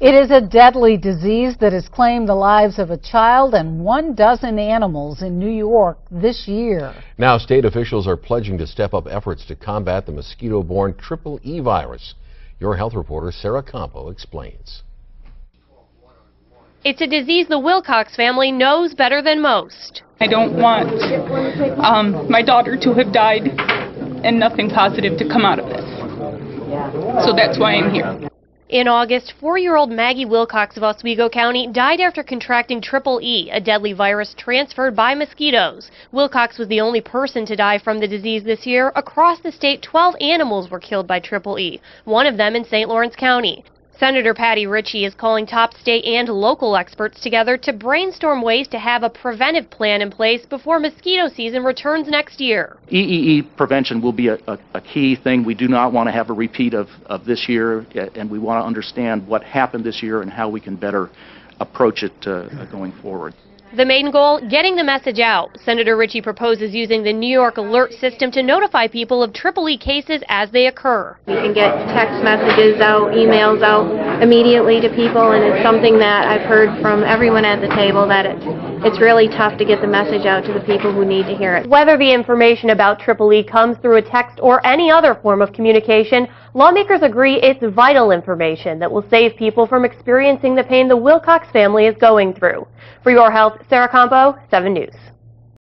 It is a deadly disease that has claimed the lives of a child and one dozen animals in New York this year. Now, state officials are pledging to step up efforts to combat the mosquito borne Triple E virus. Your health reporter, Sarah Campo, explains. It's a disease the Wilcox family knows better than most. I don't want um, my daughter to have died and nothing positive to come out of this. So that's why I'm here. In August, four-year-old Maggie Wilcox of Oswego County died after contracting Triple E, a deadly virus transferred by mosquitoes. Wilcox was the only person to die from the disease this year. Across the state, 12 animals were killed by Triple E, one of them in St. Lawrence County. Senator Patty Ritchie is calling top state and local experts together to brainstorm ways to have a preventive plan in place before mosquito season returns next year. EEE prevention will be a, a, a key thing. We do not want to have a repeat of, of this year, and we want to understand what happened this year and how we can better approach it uh, going forward. The main goal, getting the message out. Senator Ritchie proposes using the New York alert system to notify people of Triple E cases as they occur. You can get text messages out, emails out immediately to people, and it's something that I've heard from everyone at the table that it, it's really tough to get the message out to the people who need to hear it. Whether the information about Triple E comes through a text or any other form of communication, lawmakers agree it's vital information that will save people from experiencing the pain the Wilcox family is going through. For your health, Sarah Campo, 7 News.